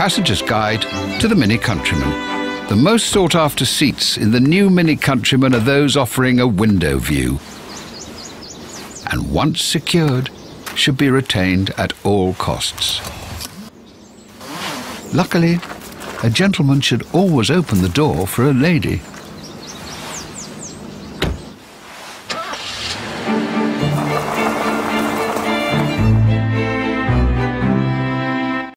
Passenger's Guide to the Mini Countryman. The most sought after seats in the new Mini Countryman are those offering a window view. And once secured, should be retained at all costs. Luckily, a gentleman should always open the door for a lady.